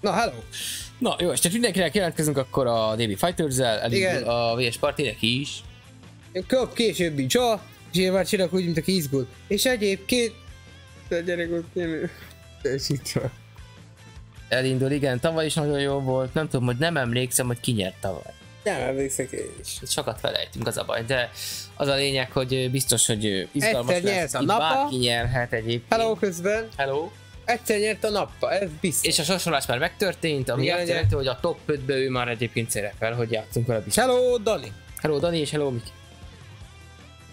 Na, hello! Na jó, tehát mindenkinek jelentkezünk akkor a DB Fighters-el, elindul a VS Partinek is. Kap későbbi csa, és én már csinálok úgy, mint aki izgul. És egyébként... A gyerek ott. Teljesítve. Elindul, igen, tavaly is nagyon jó volt, nem tudom, hogy nem emlékszem, hogy ki nyert tavaly. Nem emlékszek én is. Sokat felejtünk, az a baj, de az a lényeg, hogy biztos, hogy izgalmas Egyszer lesz, a Napa. bárki nyerhet egyébként. Hello közben. Hello. Egyszer nyert a nappa, ez biztos. És a sorsolás már megtörtént, ami Igen, azt jelenti, hogy a top 5-be ő már egyébként szerepel, hogy játszunk vele biztos. Hello, Dani! Hello Dani és hello Miki.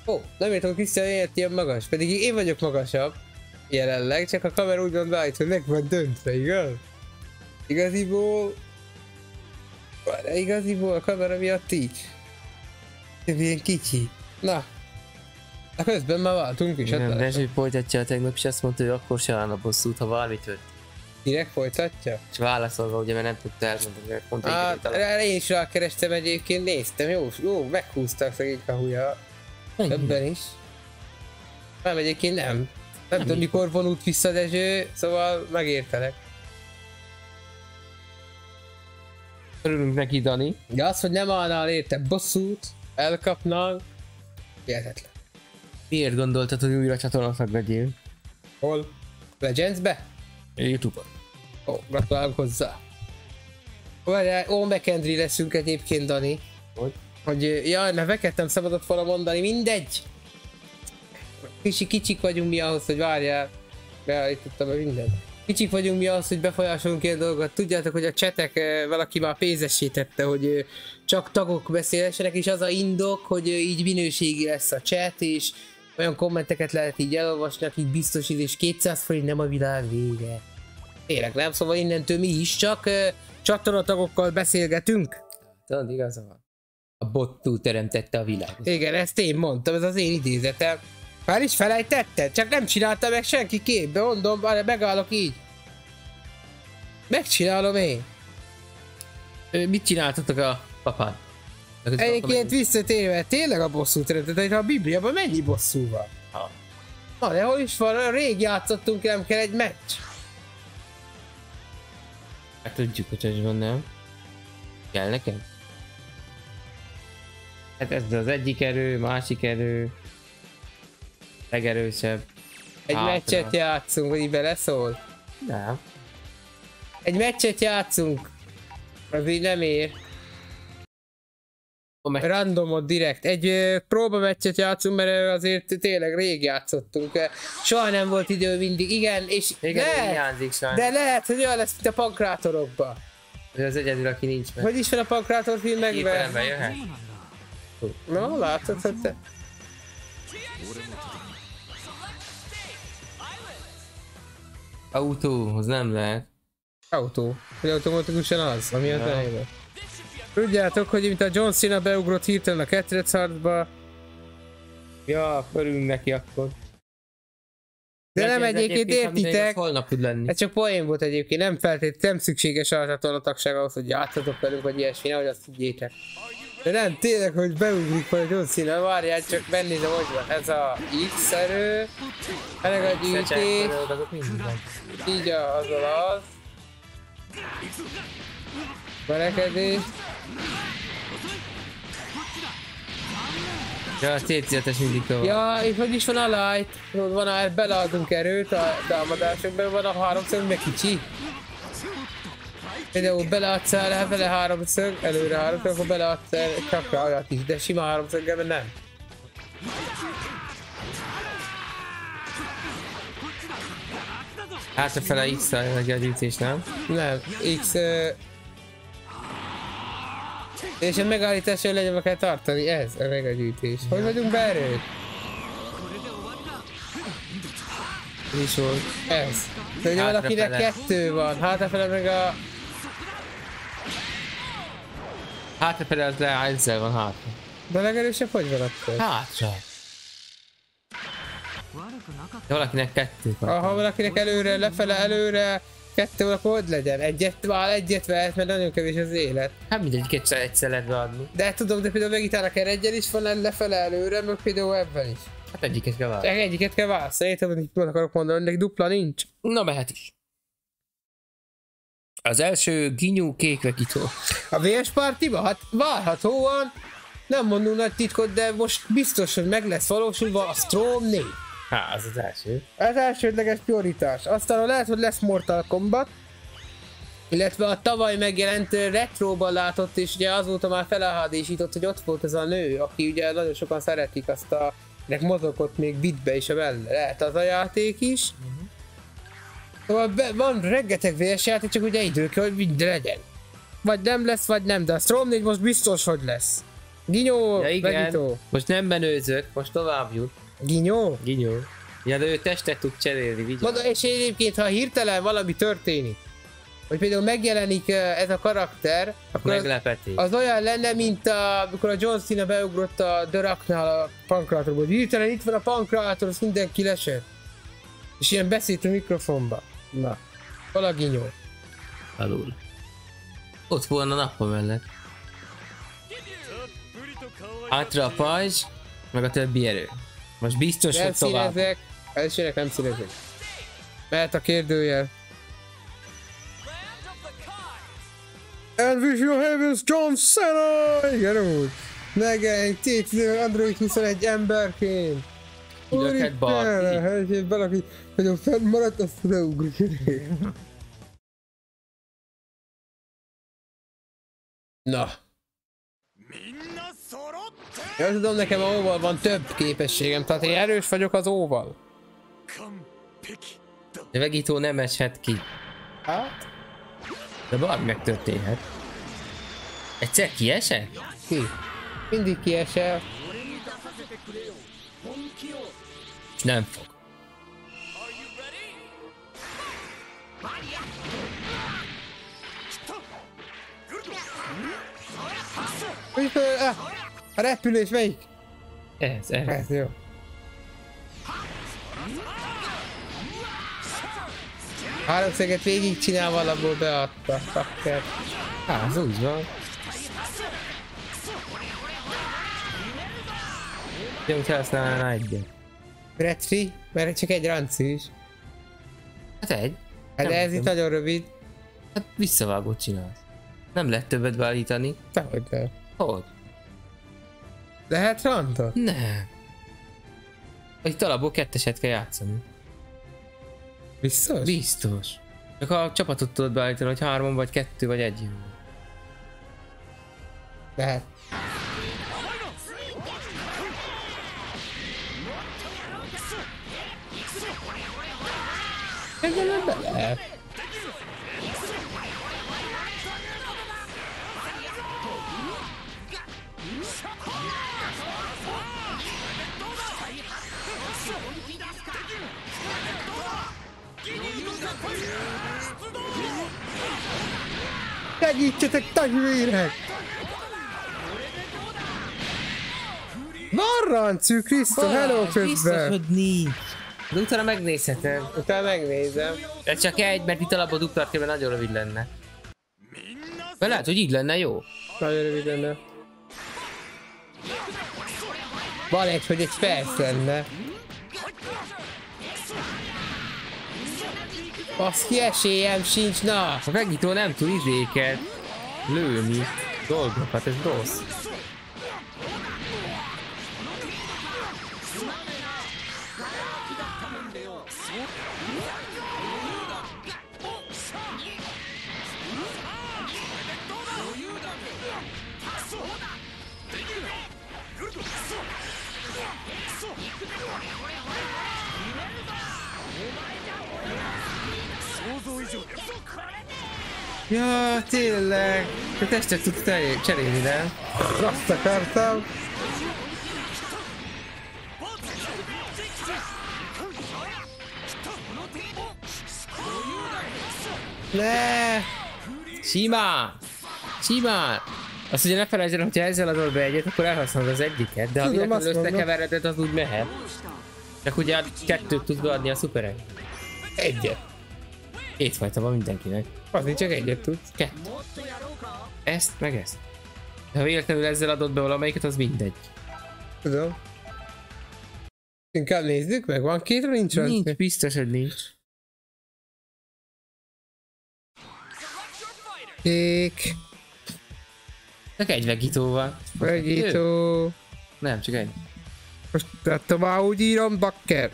Ó, nem értem, hogy Krisztián miért ilyen magas, pedig én vagyok magasabb. Jelenleg, csak a kamera úgy van beállítva, hogy meg van döntve, igaz? Igaziból... Igaziból a kamera miatt így. Ilyen kicsi. Na. Na közben már váltunk is, hát vele. Rezső folytatja a tegnap is azt mondta, hogy akkor se állna bosszút, ha bármi tört. Direkt folytatja? És válaszolva, ugye, mert nem tudta elmondani, mondta, Hát, erre én is rákerestem egyébként, néztem, jó, jó, meghúztak szegény kahuja. Többen is. Nem, egyébként nem. Nem, nem tudom, mikor vonult vissza Dezső, szóval megértelek. Örülünk neki, Dani. De az, hogy nem állnál érte bosszút, elkapnánk, hihetetlen. Miért gondoltad, hogy újra csatornatag legyél? Hol? Legendsbe? Youtube-on. Ó, gratulálok hozzá. Várjál, ó, McKendry leszünk egyébként, Dani. Hogy? Hogy, jaj, neveket nem szabadott volna mondani, mindegy. Kicsi, kicsik vagyunk mi ahhoz, hogy várjál. Beállítottam be mindent. Kicsik vagyunk mi ahhoz, hogy befolyásolunk ilyen dolgokat. Tudjátok, hogy a csetek ö, valaki már pénzesítette, hogy ö, csak tagok beszélhessenek, és az a indok, hogy ö, így minőségi lesz a chat, és olyan kommenteket lehet így elolvasni, akik biztos, és 200 forint nem a világ vége. Tényleg nem, szóval innentől mi is csak uh, csatornatagokkal beszélgetünk. Tudod, igaza van. A bot túl teremtette a világot. Igen, ezt én mondtam, ez az én idézetem. Már is felejtetted? Csak nem csinálta meg senki képbe, mondom, megállok így. Megcsinálom én. Ö, Mit csináltatok a papán? Egyébként visszatérve, tényleg a bosszú teremtett, hogy a Bibliában mennyi bosszú van? Ha. Na, de hol is van? Rég játszottunk, nem kell egy meccs. Hát tudjuk, hogy hogy van, nem? Kell nekem? Hát ez az egyik erő, másik erő. Legerősebb. Egy Hátra. meccset játszunk, hogy így beleszól. Nem. Egy meccset játszunk. Az így nem ér. A meg... Randomot direkt. Egy próba meccset játszunk, mert azért tényleg rég játszottunk. Soha nem volt idő mindig. Igen, és Igen, lehet, hiányzik sajnos. de lehet, hogy olyan lesz, mint a pankrátorokban. De az egyedül, aki nincs meg. Hogy is van a pankrátor filmekben? Hirtelenben jöhet? Na, látod, hogy te... Autó, az nem lehet. Autó. Hogy automatikusan az, ami Ja. elejében. Tudjátok, hogy mint a John Cena beugrott hirtelen a Ketrec harcba, Ja, örülünk neki akkor. de nem egyébként értitek, Holnap tud lenni. Ez csak poén volt egyébként, nem feltétlenül, nem szükséges a csatornatagság ahhoz, hogy játszatok velünk, vagy ilyesmi, nehogy azt higgyétek. De nem, tényleg, hogy beugrik vagy a John Cena, várjál, csak megnézem, hogy van. Ez a X erő, ennek a gyűjtés, így a, azzal az. Verekedés. Ja, a C-es mindig tovább. Ja, és hogy is van a light? Van a, beleadunk erőt a támadásokban, van a háromszög, meg kicsi. Például beleadsz el vele háromszög, előre háromszög, akkor beleadsz el csak olyat is, de sima háromszöggel meg nem. Hátrafele x a gyűjtés, nem? Nem, X... Uh, és a megállításra legyen kell tartani, ez a megagyűjtés. Hogy vagyunk be erőt? Is volt? Ez. De ugye valakinek kettő van, hátrafele meg a... Hátrafele az le ezzel van hátra. De legerősebb hogy van akkor? Hátra. De valakinek kettő van. Ha valakinek előre, lefele, előre, kettő akkor hogy legyen? Egyet, vál, egyet vehet, mert nagyon kevés az élet. Hát mindegyik egyszer, egyszer lehet beadni. De tudom, de például Vegitának eredjen is van lefele előre, meg például ebben is. Hát egyiket kell válni. egyiket kell választani, érted, hogy mit akarok mondani, neki dupla nincs. Na mehet is. Az első ginyú kék vegító. A VS Partiba? Hát várhatóan, nem mondunk nagy titkot, de most biztos, hogy meg lesz valósulva a Strom 4. Há, az az első. Ez elsődleges prioritás. Aztán lehet, hogy lesz Mortal Kombat, illetve a tavaly megjelent ö, retroban látott, és ugye azóta már felelhádésított, hogy ott volt ez a nő, aki ugye nagyon sokan szeretik azt a nek mozogott még bitbe is a benne. Lehet az a játék is. Szóval be, van rengeteg VS játék, csak ugye idő kell, hogy minden legyen. Vagy nem lesz, vagy nem, de a Strom 4 most biztos, hogy lesz. Ginyó, Ja igen, Vegito. most nem menőzök, most tovább jut. Ginyó. Ginyó. Ja, de ő testet tud cserélni, vigyázz. Mondom, és egyébként, ha hirtelen valami történik, hogy például megjelenik ö, ez a karakter, akkor az, Meglepetés. az olyan lenne, mint a, amikor a John Cena beugrott a The Rocknál a pankrátorba, hogy hirtelen itt van a pankrátor, azt mindenki lesett. És ilyen beszélt a mikrofonba. Na, valaginyó. Alul. Ott volna a nappa mellett. Hátra a pajzs, meg a többi erő. Most biztos, Nem hogy tovább. színezek, elsőnek nem színezek. Mehet a kérdőjel. Your heavens John Cena! Úgy. Negen, két Android 21 emberként. Balki. Hogy valaki, a fennmaradt, azt leugrik. Na. Ja, tudom, nekem a óval van több képességem, tehát én erős vagyok az óval. De Vegito nem eshet ki. Hát? De bármi megtörténhet. Egyszer kiesett? Ki? Mindig kiesel. És nem fog. Hogy ah, a repülés melyik? Ez, ez. Ez jó. Háromszeget végig csinál valahol beadta. Fucker. Á, az úgy van. Jó, hogy használná egyet. Retri, mert csak egy ranci is. Hát egy. Hát Nem ez itt nagyon rövid. Hát visszavágót csinálsz. Nem lehet többet beállítani. Dehogy nem. Hogy? Lehet randot? Nem. Itt alapból ketteset kell játszani. Biztos? Biztos. Csak a csapatot tudod beállítani, hogy hárman vagy kettő vagy egy. Lehet. Szerintem be lehet. Segítsetek, testvérek! Van rancű, Krisztó, hello Biztos, közben! hogy nincs. De utána megnézhetem. Utána megnézem. De csak egy, mert itt alapból duplarkében nagyon rövid lenne. De lehet, hogy így lenne jó. Nagyon rövid lenne. Van egy, hogy egy perc lenne. Baszki esélyem sincs, na! A Vegito nem tud izéket lőni dolgokat, ez rossz. Ja, tényleg. A testet tudsz te- cserélni, nem? Azt akartam. Ne! Simán! Simán! Azt ugye ne felejtsd el, hogyha ezzel adod be egyet, akkor elhasználod az egyiket, de ha mondom. összekevereded, az úgy mehet. Csak ugye kettőt tudsz beadni a szuperek. Egyet. Kétfajta van mindenkinek. Az nincs csak egyet tudsz. Kettő. Ezt, meg ezt. Ha véletlenül ezzel adod be valamelyiket, az mindegy. Tudom. Inkább nézzük meg, van két, nincs ranci. Nincs, biztos, hogy nincs. Kék. Csak egy vegító van. Vegító. Nem, csak egy. Most tovább úgy írom, bakker.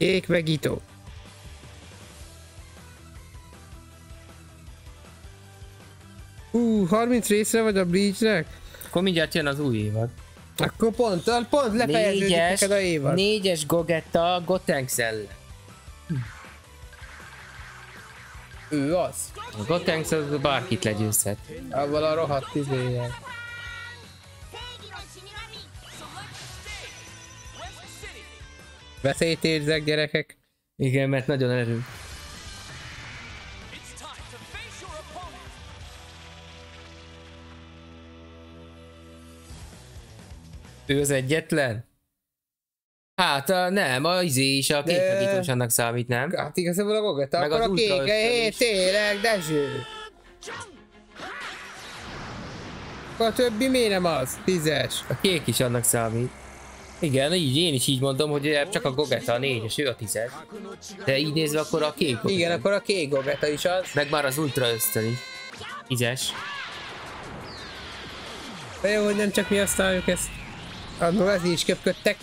Kék vegító. Hú, 30 részre vagy a Bleachnek? Akkor mindjárt jön az új évad. Akkor pont, pont lefejeződik Négyes, neked a évad. négyes Gogetta Gotenks ellen. Ő az. A Gotenks az bárkit legyőzhet. Avval a rohadt izéjel. Veszélyt érzek, gyerekek. Igen, mert nagyon erő. Ő az egyetlen? Hát a, nem, a izé is a De- kékvegítós annak számít, nem? Hát igazából a Gogeta, Meg akkor a kék, hé, tényleg, Dezső. Akkor a többi miért nem az? Tízes. A kék is annak számít. Igen, így, én is így mondom, hogy eh, csak a Gogeta a 4 és ő a 10 De így nézve akkor a kék Gogeta. Igen, akkor a kék Gogeta is az. Meg már az Ultra ösztöni. 10 De jó, hogy nem csak mi használjuk ezt. Annól ez is köpködtek.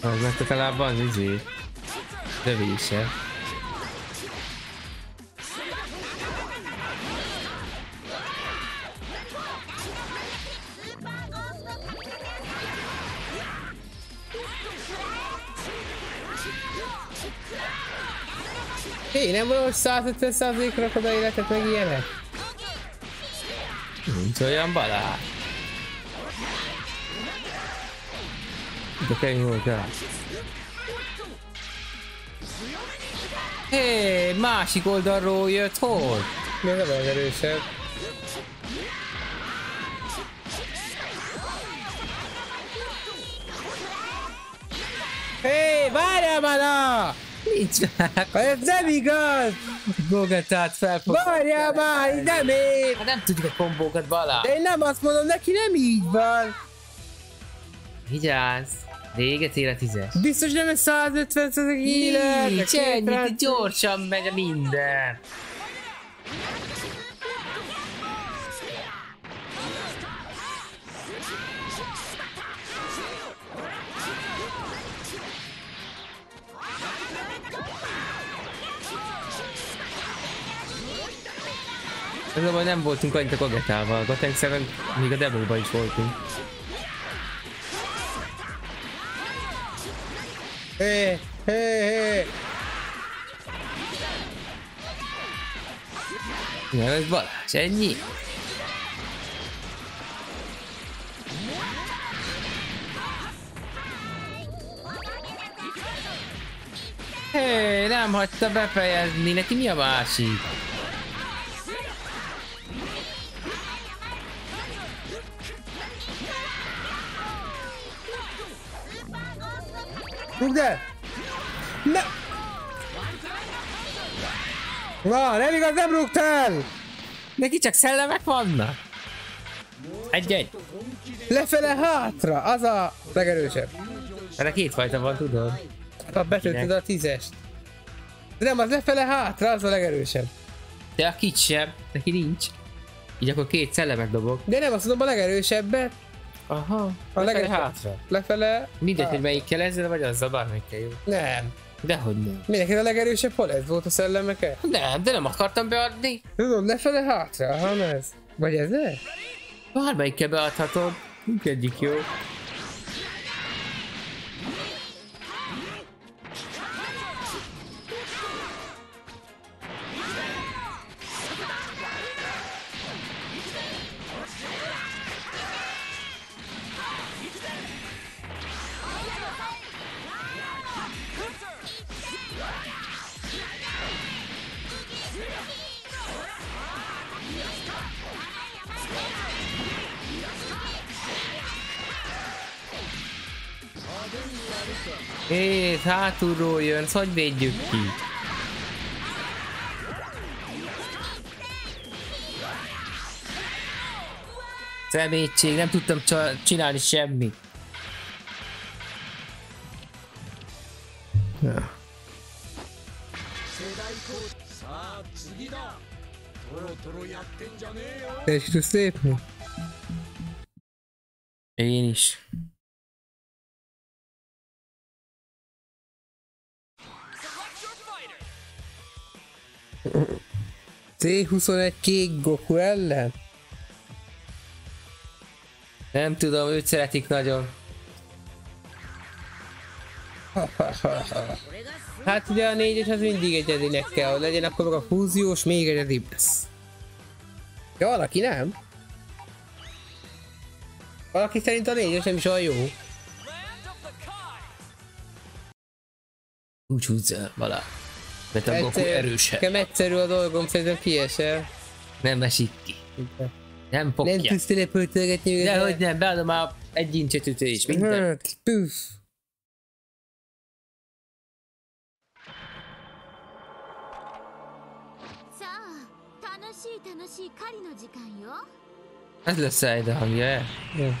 Az meg legalább az izé. Lövése. Hé, nem valahogy 150%-ra rakod a életet, meg ilyenek? Nincs olyan balá. De kell jól kell. Hé, másik oldalról jött, hol? Mi az a legerősebb? Hé, várjál már! Nincs. Ez nem igaz! Gogetát felfog. Várjál már, nem ér! Hát nem tudjuk a kombókat balá. De én nem azt mondom, neki nem így van! Vigyázz. Véget ér a tízes. Biztos nem ez 150 százalék élet! Nincs ennyi, gyorsan megy a minden. Ez a baj, nem voltunk annyit a Gogetával, a Gotenkszel még a demóban is voltunk. Hé, hé, hé! Igen, ez Balázs, ennyi? Hé, nem hagyta befejezni, neki mi a másik? Rúgd el! Ne! Na, nem igaz, nem rúgtál! Neki csak szellemek vannak? Egy-egy. Lefele hátra, az a legerősebb. Erre kétfajta van, tudod? Ha betöltöd a tízest. De nem, az lefele hátra, az a legerősebb. De a kisebb, neki nincs. Így akkor két szellemet dobok. De nem, azt mondom a legerősebbet. Aha. A legerősebb. hátra. Lefele... Mindegy, há- hogy melyikkel ezzel, vagy azzal bármelyikkel jó. Nem. Dehogy nem. Mindenki a legerősebb ez volt a szellemeke? Nem, de nem akartam beadni. Tudom, lefele hátra, ha ez. Vagy ez ne? Bármelyikkel beadhatod. Mindegyik jó. Hé, hátulról jön, hogy védjük ki? Szemétség, nem tudtam csinálni semmit. Ja. Te is tudsz V21 kék Goku ellen? Nem tudom, őt szeretik nagyon. Hát ugye a négyes az mindig egyedinek kell, hogy legyen, akkor meg a fúziós még egyedibb lesz. Ja, valaki nem? Valaki szerint a négyes nem is olyan jó. Úgy húzza vala. Mert a Goku erősebb. Nekem egyszerű a dolgom, szerintem kiesel. Nem esik ki. Nem fogja. Nem tudsz telepöltölgetni őket. Dehogy nem, beadom már egy incset ütő is, minden. Hát, püff. Ez lesz a hangja, eh? Yeah.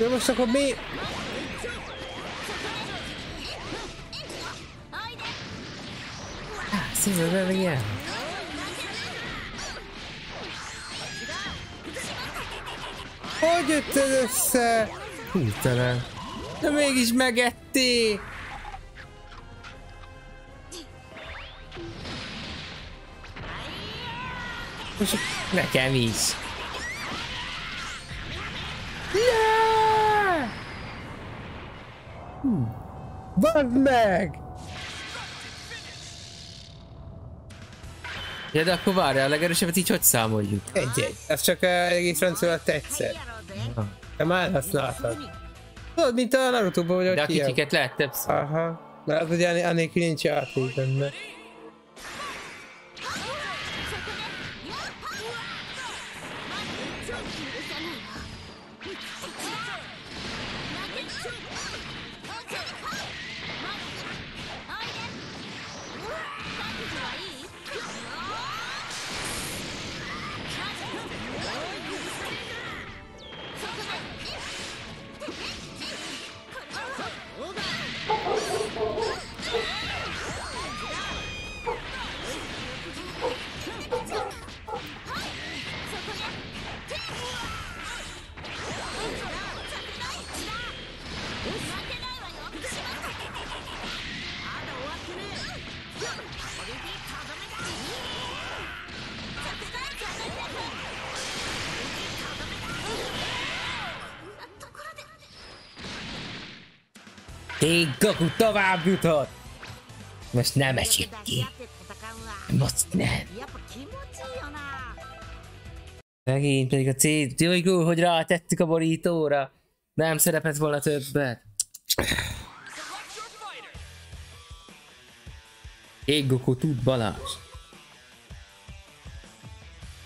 De most akkor mi? Szívem, meg ilyen. Hogy jötted össze? Húztelen. De mégis megetté! Most Nekem is. Meg! Ja, de akkor várjál, a legerősebbet így hogy számoljuk? Egy-egy. Ez csak uh, egész alatt egyszer. Te már használtad. Tudod, mint a Naruto-ban, vagy De a hogy kicsiket lehet többször. Aha. Mert az ugye annélkül nincs játék benne. Goku tovább juthat! Most nem esik ki. Most nem. Megint pedig a cél. Jajgó, hogy rátettük a borítóra. Nem szerepet volna többet. Ég Goku tud Balázs.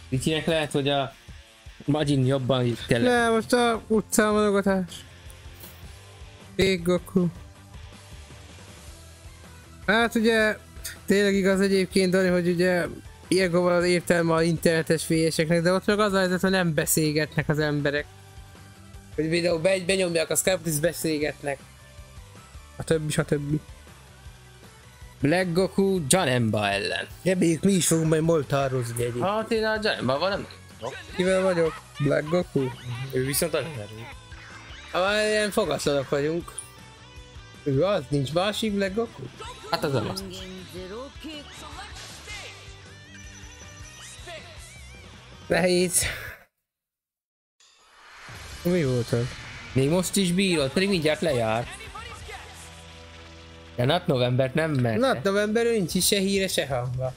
Vikinek lehet, hogy a Majin jobban kell. Ne, most a utcán monogatás. Ég Goku. Hát ugye, tényleg igaz egyébként, Dani, hogy ugye ilyenkor van az értelme a internetes fényeseknek, de ott meg az a helyzet, hogy nem beszélgetnek az emberek. Hogy videó be, benyomják a Skype-ot és beszélgetnek. A többi, a többi. Black Goku Janemba ellen. Reméljük mi is fogunk majd moltározni egyébként. Hát én a Janemba van nem tudok. Kivel vagyok? Black Goku? Ő viszont erő. Ah, ilyen fogatlanok vagyunk. Ő az? Nincs másik Legoku? Hát az az. Nehéz. Mi volt az? Még most is bírod, pedig mindjárt lejár. De Nat Novembert nem mert. Nat November nincs is se híre, se hangva.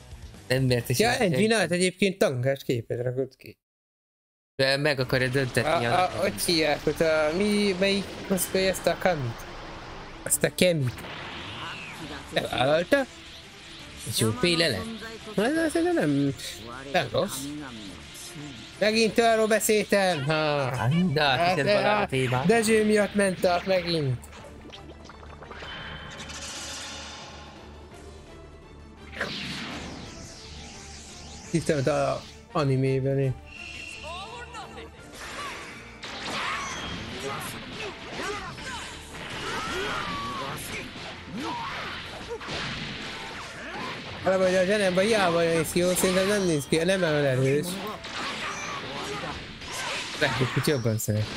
Nem mert is. Ja, Endvinát egyébként tangás képet rakott ki. De meg akarja döntetni a... A, a, a, a, a, a, a, a, mi, melyik mozgolja ezt a kamit? Azt a kemit. Elvállalta? És jó. Hát ez ez nem, nem rossz. Megint arról beszéltem. Ha. De hát Hát, de- a hát, témát. Dezső miatt ment át megint. Hittem, a animében én. Arra hogy a zsenemben hiába néz ki, szerintem nem néz ki, nem olyan erős. Nekik jobban szerettem.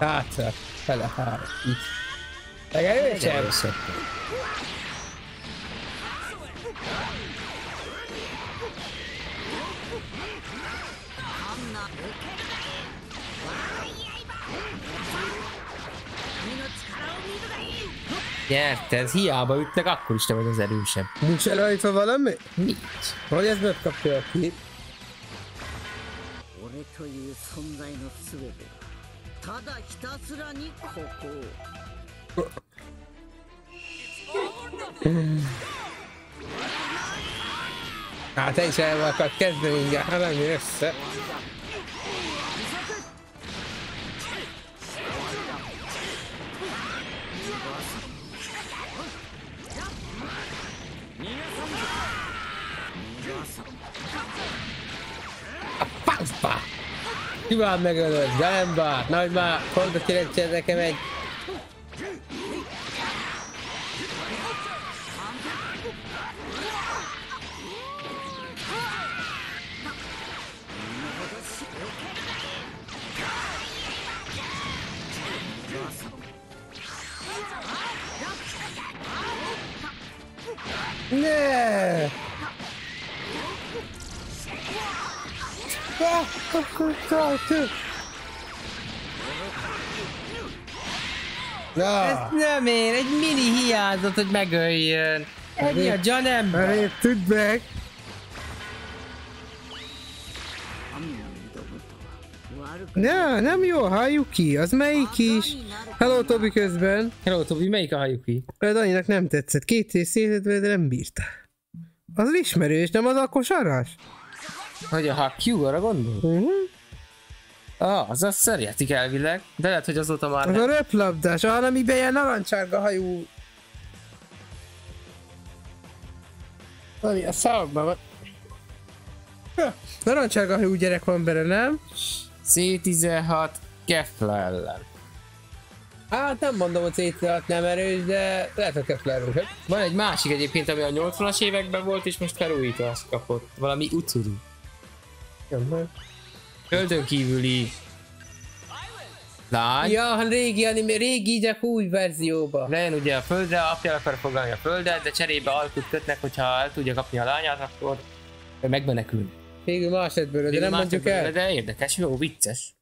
Hátra, fele, hátra, így. Legerősebb? Erősebb. Nyerted, hiába ütnek, akkor is te vagy az erősebb. Nincs rajta valami? Nincs. Hogy ez megkapja ki? 俺という存在の全てがただひたすらにここを Hát te is el akart kezdeni mindjárt, ha nem jön össze. Kíván megölöd, de nem bár, nagy már, fontos jelentsen nekem egy Ne! Ezt nem ér, egy mini hiányzott, hogy megöljön. Ennyi a Janem. Mert tudd meg. Ne, nem jó, Hayuki, az melyik is? Hello Tobi közben. Hello Tobi, melyik a Hayuki? Ez annyira nem tetszett, két és szétedve, de nem bírta. Az ismerős, nem az a kosaras? Hogy a arra gondol? Uh-huh. Ah, az azt szeretik elvileg, de lehet, hogy azóta már Az nem. a röplabdás, ah, amiben ilyen narancsárga hajú. Ami a szavakban van. Ja, Narancsárga hajú gyerek van benne, nem? C16 Kefla ellen. Hát nem mondom, hogy C16 nem erős, de lehet, hogy Kepler erősebb. Van egy másik egyébként, ami a 80-as években volt, és most felújítást kapott. Valami Utsuru. Nem, Földön kívüli lány. Ja, régi anime, régi, de új verzióba. Lejön ugye a földre, apja akar foglalni a földet, de cserébe alkut kötnek, hogyha el tudja kapni a lányát, akkor megmenekül. Végül más lett belőle, de nem mondjuk el. De érdekes, jó, vicces.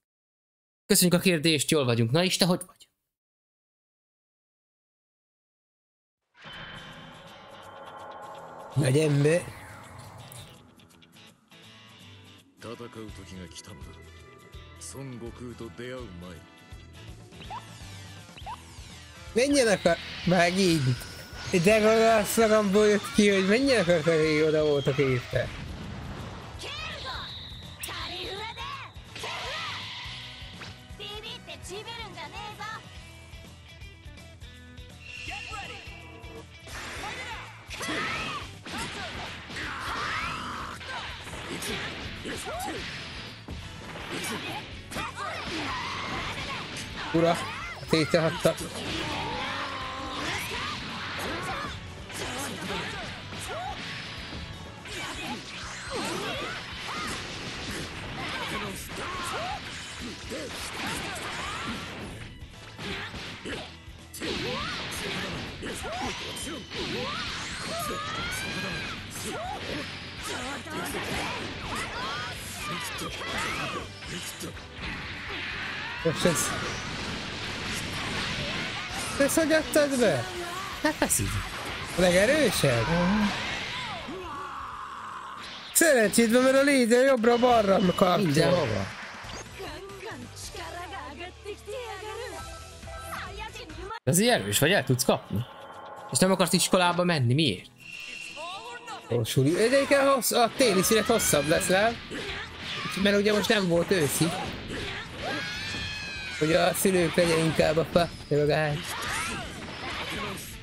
Köszönjük a kérdést, jól vagyunk. Na is, te hogy vagy? Nagy ember. 戦う時が来たのだ孫悟空と出会う前に Menjenek a... Megint. De gonosz szagamból jött ki, hogy menjenek a felé, oda voltak érte. カほら手痛かった És ez... Ezt hogy adtad be? Hát feszít. A legerősebb? Uh -huh. Szerencsétben, mert a léder jobbra-balra kapcsol. Mindenhova. Ez erős, vagy el tudsz kapni? És nem akarsz iskolába menni, miért? Ó, suli. De egyébként hossz, a téli szünet hosszabb lesz, nem? Mert ugye most nem volt őszi. Hogy a szülők legyen inkább a fa, meg a.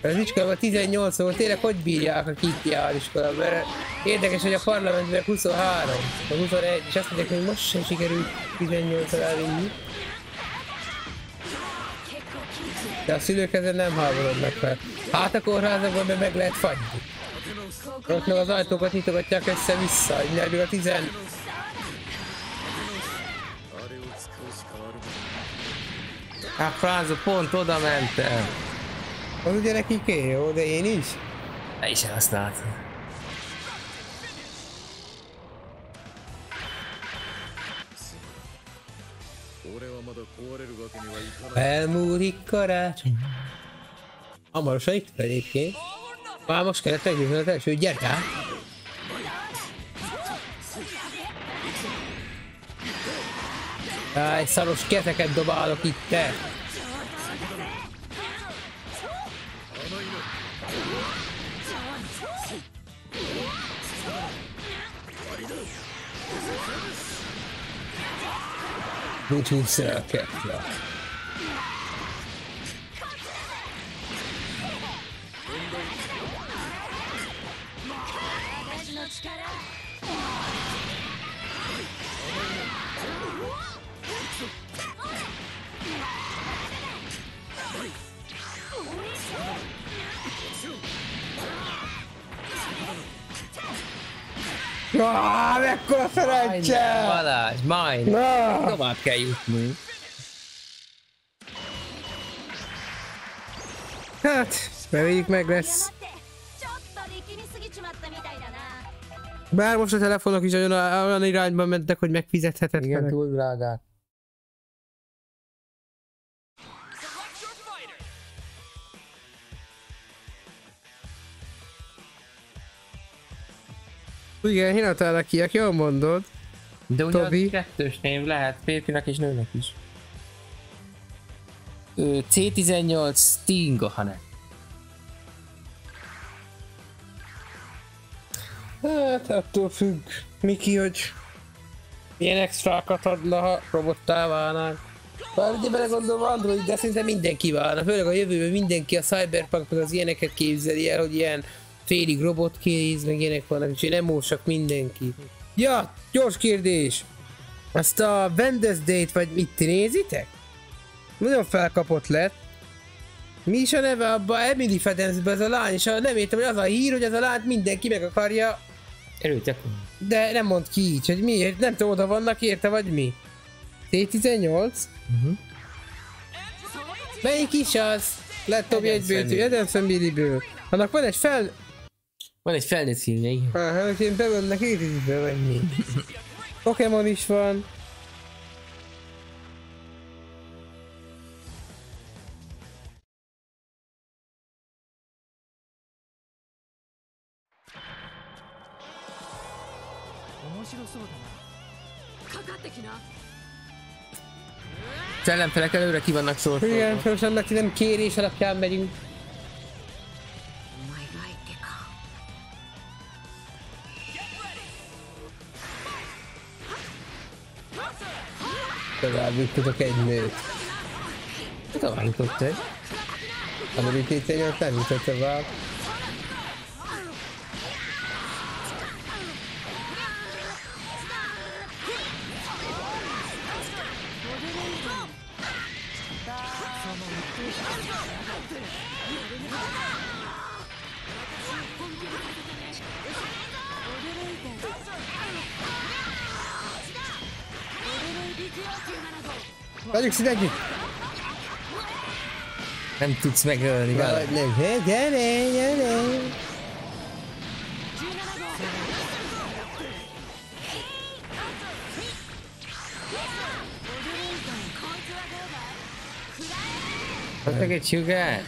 Az iskolában 18 volt, tényleg hogy bírják, akik itt jár iskolában? Mert érdekes, hogy a parlamentben 23, vagy 21, és azt mondják, hogy most sem sikerült 18 alá vinni. De a szülők ezen nem háborodnak fel. Hát a kórházakban meg lehet fagyni. Ott meg az ajtókat nyitogatják össze-vissza, nyerjük a tizen. Hát Franzo, pont oda mentem. Az ugye neki ké, jó, de én is. Ne is elhasználtam. Elmúlik karácsony. Hamarosan itt egyébként. Már most kellett meggyőzni az első, gyere át. Áj, szaros kezeket dobálok itt te. Búcsúsz el, kettő. a szerencse! Balázs, majd! Na. Tovább kell jutni. Hát, reméljük meg lesz. Bár most a telefonok is olyan, olyan irányban mentek, hogy megfizethetetlenek. Igen, túl drágák. Igen, Hinata kiek, jól mondod. De ugye Tobi? az kettős név lehet férfinak és nőnek is. Ö, C18 Sting a hanem. Hát attól függ, Miki, hogy milyen extrákat adna, ha robottá válnánk. Bár ugye belegondolom Android, de szinte mindenki válna, főleg a jövőben mindenki a Cyberpunk meg az ilyeneket képzeli el, hogy ilyen félig robotkéz, meg ilyenek vannak, és nem mósak mindenki. Ja, gyors kérdés! Azt a Wednesday-t vagy mit ti nézitek? Nagyon felkapott lett. Mi is a neve abba Emily Fedensbe ez a lány, és a- nem értem, hogy az a hír, hogy ez a lányt mindenki meg akarja Erőtek. de nem mond ki így, hogy miért, nem tudom, oda vannak érte, vagy mi? T18? Uh-huh. Melyik is az? Lett Tobi egy Edenson bőtű, Edenson Billyből. Annak van egy fel... Van egy felnőtt filmje, igen. Hogy én bevennek étizbe, vagy mi? Pokémon is van. Az ellenfelek előre ki vannak sorsolva. Igen, most annak nem kérés alapján megyünk. Tovább juttatok egy nőt. Tovább jutott egy. Ami T18 nem jutott tovább. Vegyük szín együtt! Nem tudsz megölni vele. Vagy nem. Hé, Gyere, gyere. Adok egy csugát.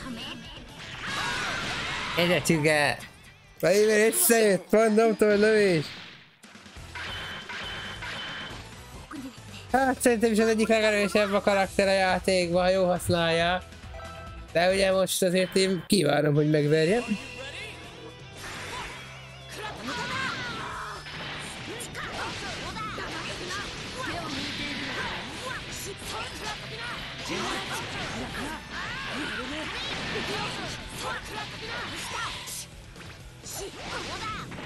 Egy a csugát. Pedig mert összejött, mondom, hogy lövés. Hát szerintem is az egyik legerősebb a karakter a játékban, ha jó használják. De ugye most azért én kívánom, hogy megverjem.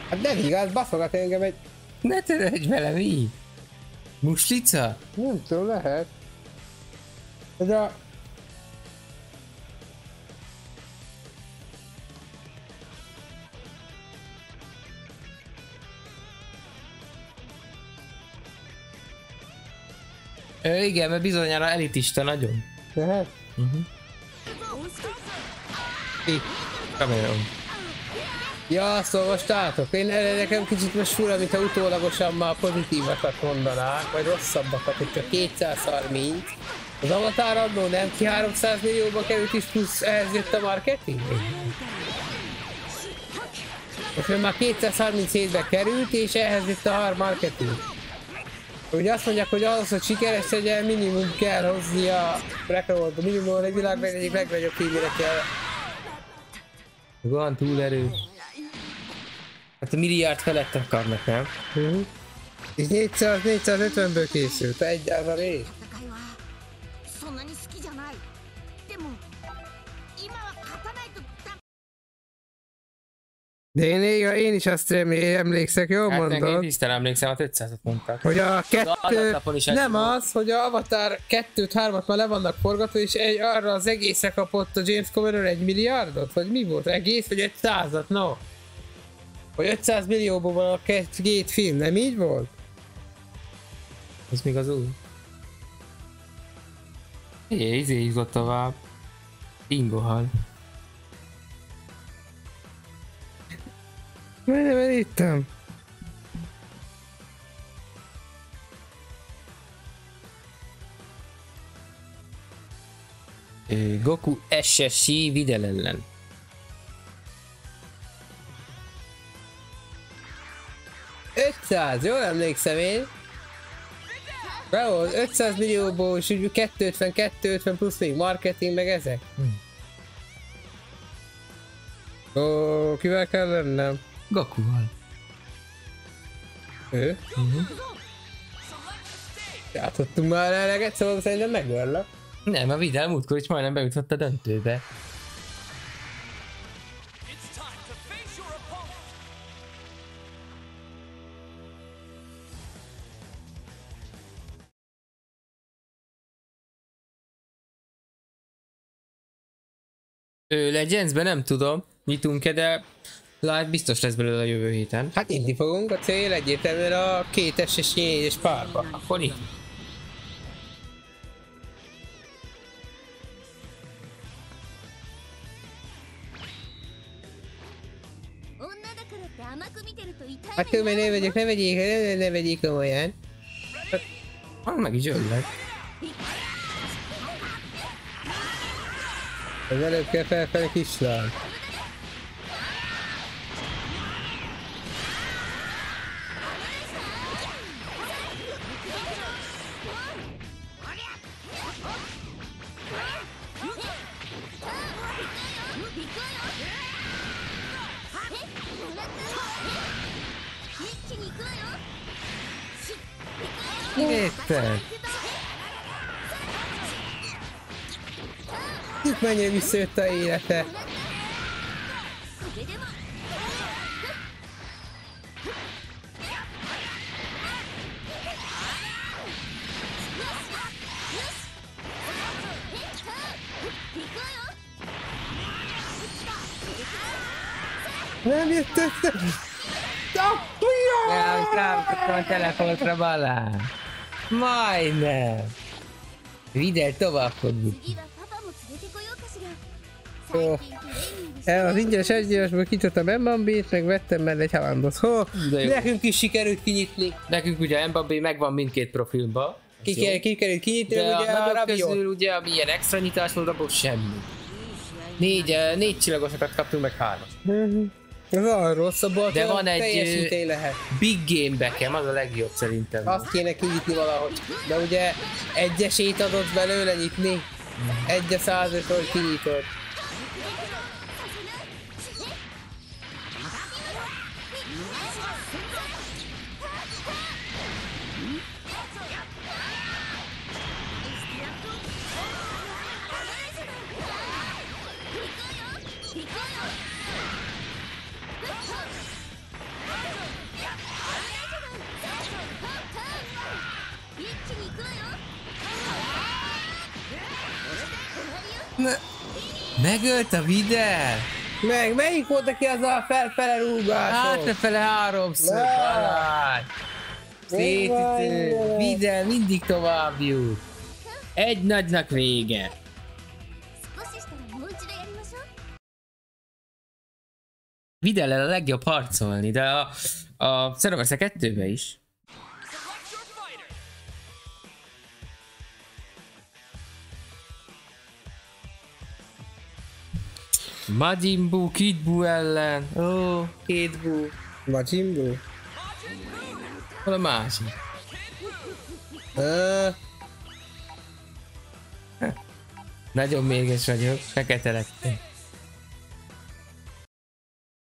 Hát nem igaz, baszogat engem egy... Ne törődj vele, mi? Muslica? Nem tudom, lehet. Ez a... Ö, igen, mert bizonyára elitista nagyon. Lehet? Kamerón. Ja, azt olvastátok? Én erre nekem kicsit most fura, mint a utólagosan már pozitívakat mondanák, vagy rosszabbakat, hogy csak 230. Az Avatar annó nem ki 300 millióba került is, plusz ehhez jött a marketing? Most már 237-be került, és ehhez jött a marketing. Ugye azt mondják, hogy ahhoz, hogy sikeres legyen, minimum kell hozni a rekordot. Minimum egy világ egyik legnagyobb filmére kell. Van túlerő. Hát a milliárd felett akarnak, nem? Uh-huh. És 400, 450-ből készült, egy elverés. De én, éga, én is azt remélem, emlékszek, jól hát mondod? Hát tisztán emlékszem, hát 500-at mondták. Hogy a kettő, az nem az, hogy a Avatar 2-t, 3-at már le vannak forgatva, és egy, arra az egészre kapott a James Cameron egy milliárdot? Vagy mi volt? Egész, vagy egy százat? No. Vagy 500 millióból van a két, film, nem így volt? Ez még az új. Jé, izé jutott tovább. Bingo hal. Majdnem elittem. Goku SSC Videl ellen. Ötszáz, jól emlékszem én. Bravo, 500 millióból, és úgy 250, 250 plusz még marketing, meg ezek. Ó, kivel kell lennem? Gokuval. Ő? Játszottunk már eleget, szóval szerintem megverlek. Nem, a Videl múltkor is majdnem bejutott a döntőbe. legends nem tudom, nyitunk-e, de Live biztos lesz belőle a jövő héten. Hát nyitni fogunk, a cél egyértelműen a kétes és négyes párba. Akkor itt. Hát különben ne vegyék, ne vegyék, ne, ne vegyék komolyan. Hát, meg is öllek. Az előbb kell felfelé kislány. Mennyire visszajött a élete. Nem jött össze. Nem, rámutattam a telefonra balá. Majdnem. Videl tovább fog Jó. El az ingyenes egyévesből kitöttem Mbambit, meg vettem mellé egy halandot. Ho, De jó. nekünk is sikerült kinyitni. Nekünk ugye Mbappé megvan mindkét profilba. Ki, ki, kikerült kinyitni, De ugye a a közül ugye, ami ilyen extra nyitás volt, abból semmi. Négy, eh, négy csillagosokat kaptunk meg hármat. Ez olyan rossz, abból De van egy, lehet. Big Game bekem, az a legjobb szerintem. Azt kéne kinyitni valahogy. De ugye egy esélyt adott belőle nyitni. Egy a százötől kinyitod. ne... Megölt a Vider? Meg, melyik volt neki az a felfele rúgás? Hátrafele háromszor, halál! Szétütő, mindig tovább jut. Egy nagynak vége. Videllel a legjobb harcolni, de a, a Szeroverse 2 is. Majin Buu, Kid Buu ellen. Ó, Kid Buu. Majin Buu. Hol a másik? Ö, Nagyon mérges vagyok, fekete lettem.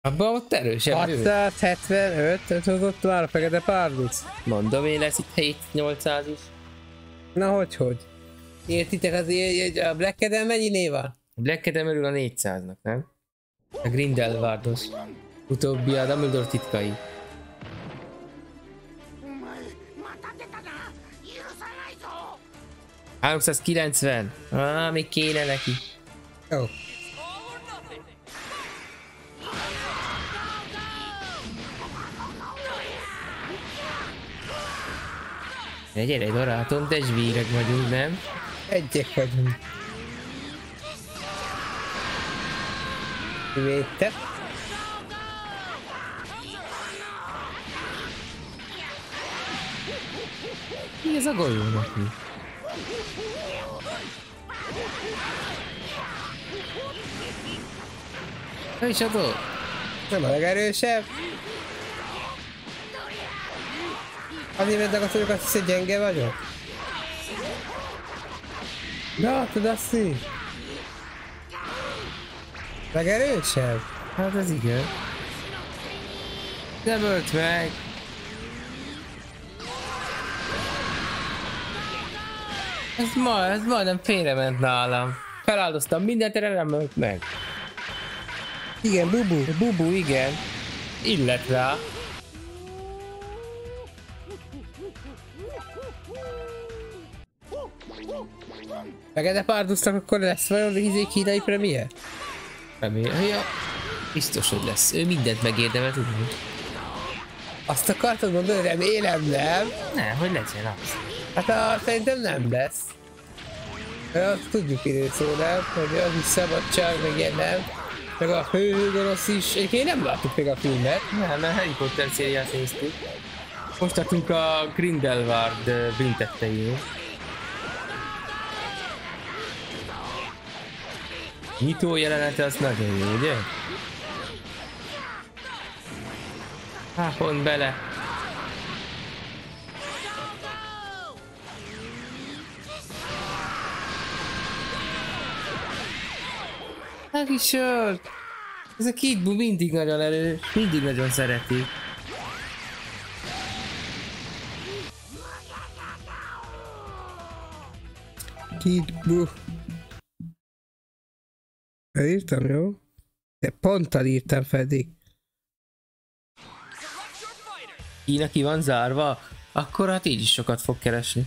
Abban ott erősebb ő. 675 öt hozott már a fekete párduc. Mondom én lesz itt 7-800 is. Na hogy, hogy? Értitek az a Black Adam mennyi van? Black Adam örül a 400-nak, nem? A Grindelwardos. Utóbbi a Dumbledore titkai. ...390. Ah, még kéne neki. Jó. Nothing. Ne gyere, barátom, testvérek vagyunk, nem? Egyek vagyunk. Védte. Mi ez a golyó neki? Nem is adod? Nem a legerősebb. Azért mentek azt, hogy azt hiszi, hogy gyenge vagyok. Látod azt így? Legerősebb? Hát ez igen. Nem ölt meg. Ez ma, ez majdnem félrement nálam. Feláldoztam mindent, erre nem ölt meg. Igen, bubu. Bubu, igen. Illet rá. Fekete párdusznak akkor lesz vajon izé kínai premier? Remélem. Ja, biztos, hogy lesz. Ő mindent megérdemel, tudni. Azt akartad mondani, remélem nem. Ne, hogy legyen az. Hát a, szerintem nem lesz. Azt tudjuk időszó, nem? Hogy az is szabadság, meg ilyen nem. Meg a hő gonosz is. Egyébként nem láttuk még a filmet. Nem, mert Harry Potter szériát néztük. Most tartunk a Grindelwald büntetteinél. Nyitó jelenete az nagyon jó, ugye? Hát pont bele. Is ölt. Ez a Kid Buu mindig nagyon erős, mindig nagyon szereti. Kid Buu. Elírtam, jó? De ponttal írtam fighter. Kína ki van zárva, akkor hát így is sokat fog keresni.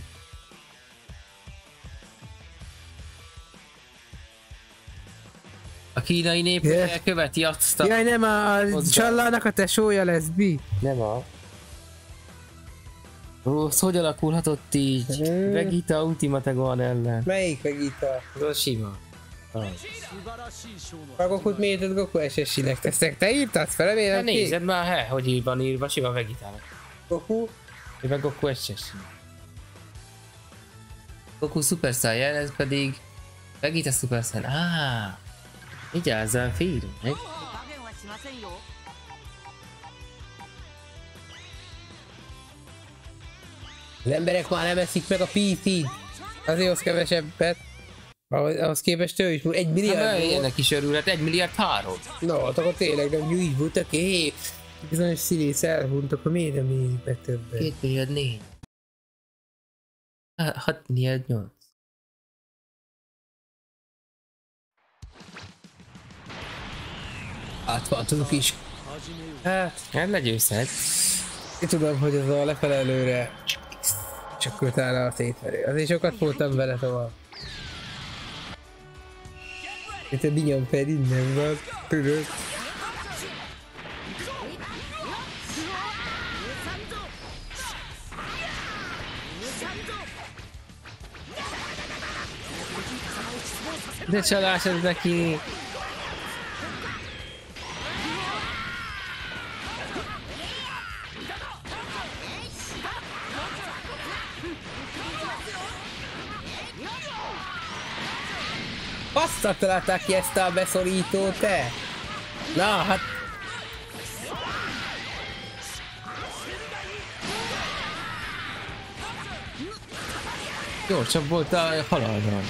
A kínai nép Yes. yes. követi azt a... Jaj, nem a Hozzá. csallának a tesója lesz, Bi. Nem a... Ez hogy alakulhatott így? Hmm. Vegeta Ultimate Gohan ellen. Melyik Vegeta? Az a sima. Ah. Gakokut miért a Goku SS-inek teszek? Te írtad fel, remélem hát ki? Nézed már, he, hogy így van írva, sima vegitának. Goku? Én meg Goku SS. Goku Super Saiyan, ez pedig Vegeta Super Saiyan. Ah, vigyázzál férjnek. Az emberek már nem eszik meg a PC-t. Azért hoz kevesebbet. Ahhoz, képest ő is egy Hát, milliárd mert volt. ennek is örülhet, egy milliárd három. No, hát akkor tényleg nem úgy voltak, hé. Bizonyos színész elhunyt, akkor miért nem érik meg többet? Két milliárd négy. Hát, hat milliárd nyolc. Átvaltunk is. Hát, Hát legyőzhet. én tudom, hogy ez a lefele előre csak utána a szétverő. Azért sokat voltam vele tovább. Itt a binyom fel innen van, tudod? De csalás Basszak találták ki ezt a beszorítót, te? Na, hát... Gyorsabb volt a halalban.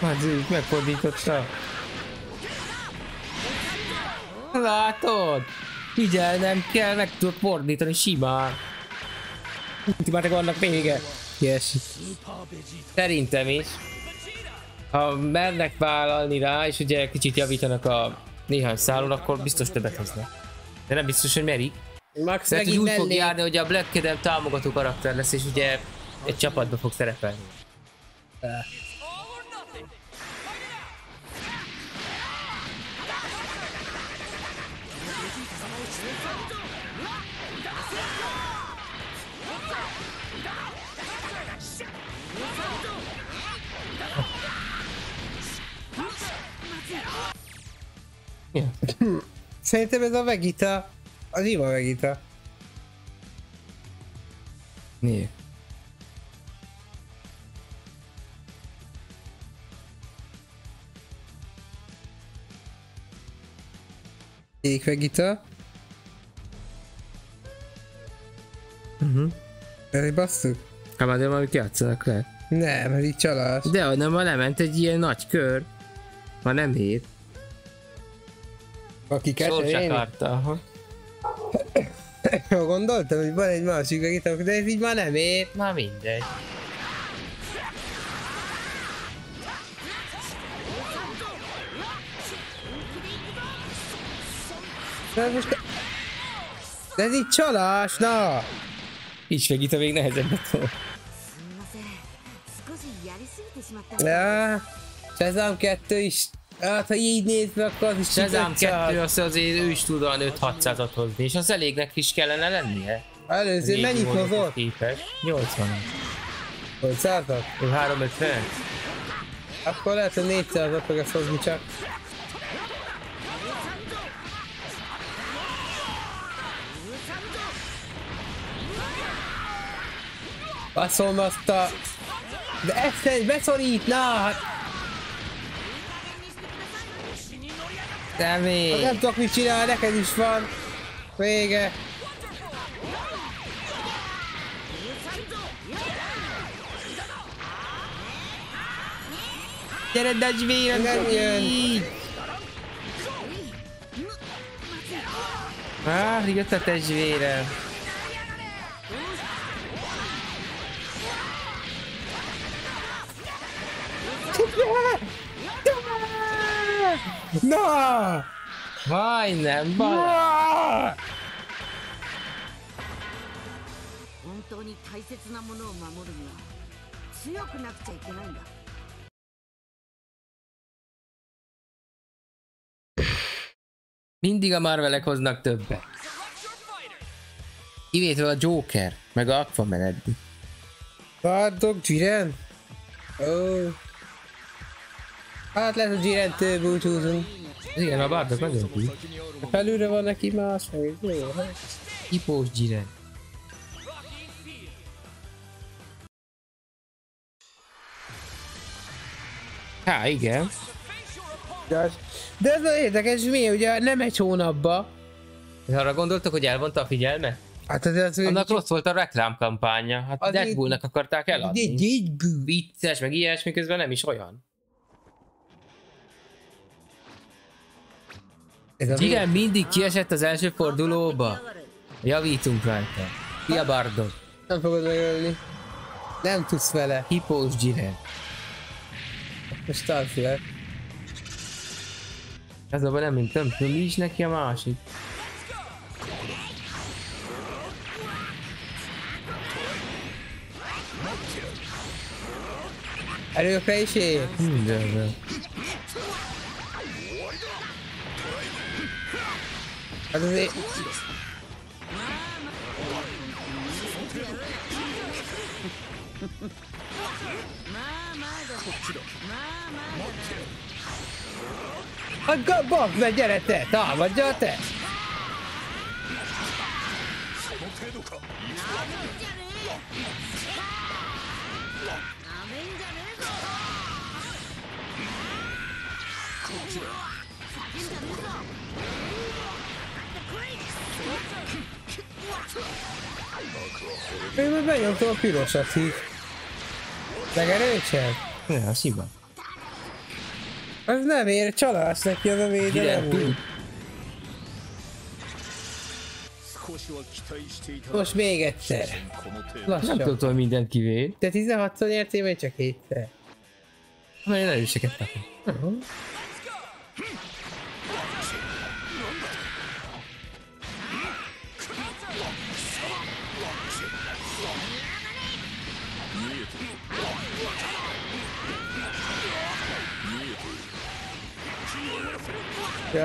Madzik megfordította. Látod? Figyelnem kell, meg tudod fordítani simán. Ultimátek vannak vége. Kiesik. Szerintem is. Ha mernek vállalni rá, és ugye kicsit javítanak a néhány szálon, akkor biztos többet hoznak. De nem biztos, hogy merik. Max megint úgy fog járni, hogy a Black Adam támogató karakter lesz, és ugye egy csapatba fog szerepelni. Szerintem ez a Vegeta, az ima Vegeta. Miért? Egyik Vegeta. Uh-huh. Erre basszuk? Hát már de majd játszanak le. Nem, ez így csalás. De ha nem, ha lement egy ilyen nagy kör. Ma nem ér akiket Szót én... akarta. Gondoltam, hogy van egy másik, akit de ez így már nem ér. Na mindegy. De most... De ez így csalás, na! Így segít a még nehezebb Ja, Shazam 2 is Hát, ha így nézve, akkor az is csak 2 csalás. azt azért ő is tud olyan 5-600-at hozni, és az elégnek is kellene lennie. Előző mennyit hozott? Képest. 80 Hogy százat? Ő 350 Akkor lehet, hogy 400 fog ezt hozni csak. Baszom azt a... De ezt egy beszorít, na! Hát, De hát még! nem tudok mit csinálni, neked is van. Vége. Gyere, Dodge vérem, Nem jön. Na! Majdnem, baj. 本当に大切なものを守るには強くなくちゃいけないんだ Mindig a Marvelek hoznak többet. Select your fighter. Kivétve a Joker, meg a Aquaman eddig. Vártok, Jiren? Ó. Hát lehet, hogy Jiren-től búcsúzunk. Igen, a bárdok nagyon ki. Felülre van neki más, meg jó. hát. Hipós Jiren. Há, igen. De, ez az érdekes, mi ugye nem egy hónapba. De arra gondoltok, hogy elvonta a figyelme? Hát ez az, hogy Annak rossz volt a reklámkampánya. Hát Bullnak akarták eladni. egy, egy bű. Vicces, meg ilyesmi, közben nem is olyan. Ez az Igen, mindig kiesett az első fordulóba. Javítunk rajta. Ki a bardok? Nem fogod megölni. Nem tudsz vele. Hipós Jiren. Most tarts le. Ez abban nem, mint nem tudom, mi is neki a másik. Erőkre is ér. Mindenre. Hát azért... Hát ga- bak meg, gyere te! Támadja te! Én benyomtam a pirosat, hív. Megerőcsel? Ja, sziba. Ez nem ér, csalás neki a védelem úgy. Most még egyszer. Lassan. Nem tudtam, hogy mindent kivéd. Te 16-szor nyertél, vagy csak 7-szer? Na, én erőseket kapom. Uh -huh.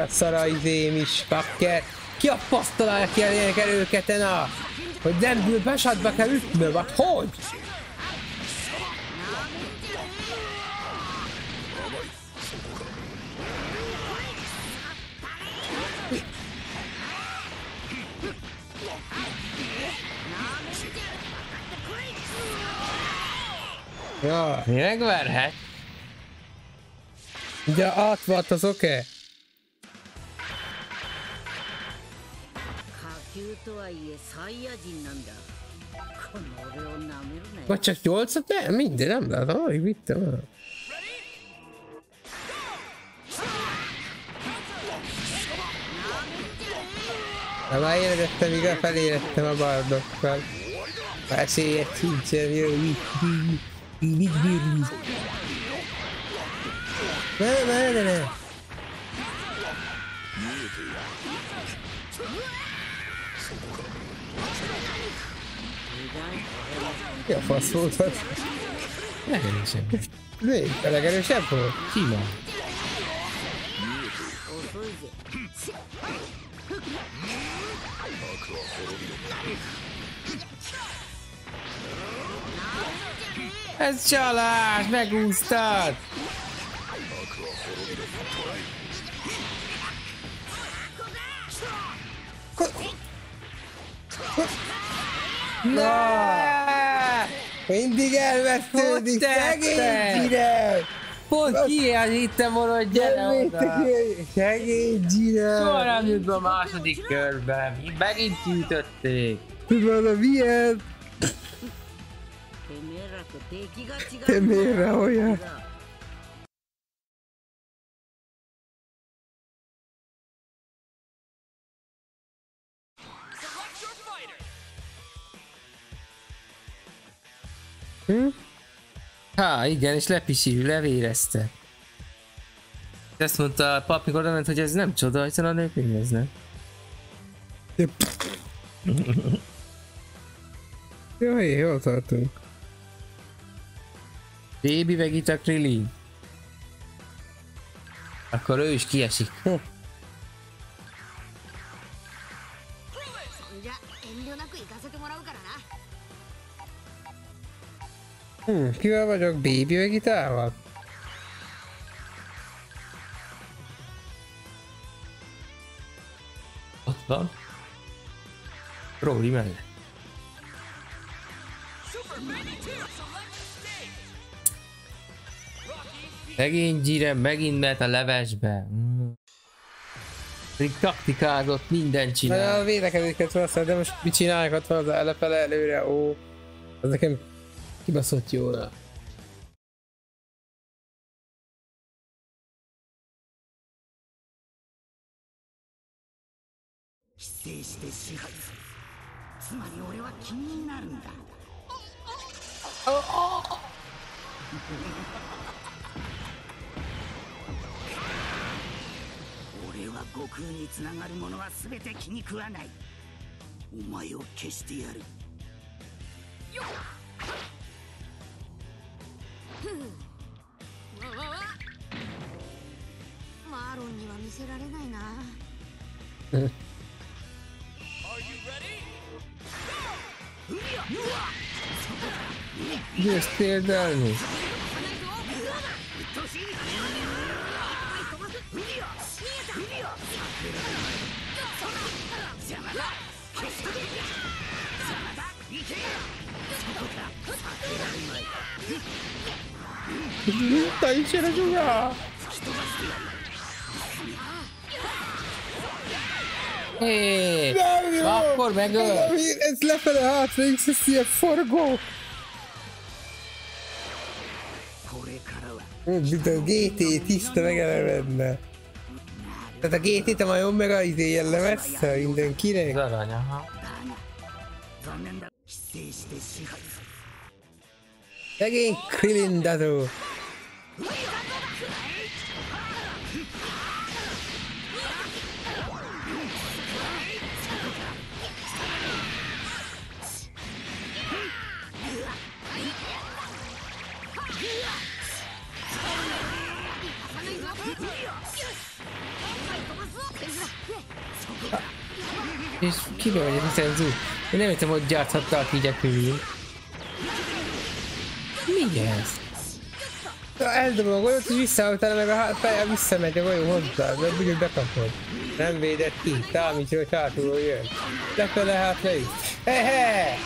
Szara izém is, pakker. Ki a fasz találja ki a na? Hogy nem bűn besatba kell ütnöm, vagy hogy? Ja, Megverhet. ugye át volt az oké? Okay? とはいえサイヤ人なんだこの俺を舐めるなよ Vagy csak 8-at? Nem, minden nem lehet, alig vittem el. Na már éredettem, igaz, feléredtem a bardokkal. Esélyet sincsen, jó, így, így, így, így bírni. Ne, ne, ne, ne. Mi a fasz volt hát? az? Legerősebb. Még a legerősebb volt? Kima. Ez csalás, megúsztad! Ko... Ko... Na! Mindig elvesztődik, szegény Gyire! Pont ilyen hittem volna, hogy gyere oda! Szegény Gyire! Soha nem jut be a második körbe, megint kiütötték! Tudod, a miért? Te miért olyan? Há, igen, és lepisír, levérezte. Ezt mondta a pap, mikor ment, hogy ez nem csoda, hiszen a nők végeznek. Jaj, jól tartunk. Baby Vegeta Krillin. Akkor ő is kiesik. Hm, kivel vagyok? Baby Vegitával? Ott van. Broly mellett. Szegény gyire megint ment a levesbe. Mm. Pedig taktikázott, mindent Na, csinál. a védekezéseket használ, de most mit csinálják ott van az elefele előre? Ó, az nekem Kibaszott jóra. 俺は悟空につながるものは全て気に食わない。お前を消してやる。よっ。わわわマロンには見せられないな Are you ready? Go! Just tear down. そこだ大事なのが Hé! Akkor megöl! Ez lefele hátra, ez ilyen forgó. これからは Mint a GT tiszta megelevedne. Tehát a GT-t a majom meg a izé jellemezte mindenkinek. Az arany, aha. 残念だ寄生して支配する Szegény Krillin Dado. És kibe vagy a Senzu? Én nem hiszem, hogy gyárthatták így a Krillin. Mi ez? Eldobom a golyót, és vissza, utána meg a feje visszamegy a golyó hozzá, de úgy bekapod. Nem védett ki, számíts, hogy hátulról jön. Lefele hátra is. Hehe!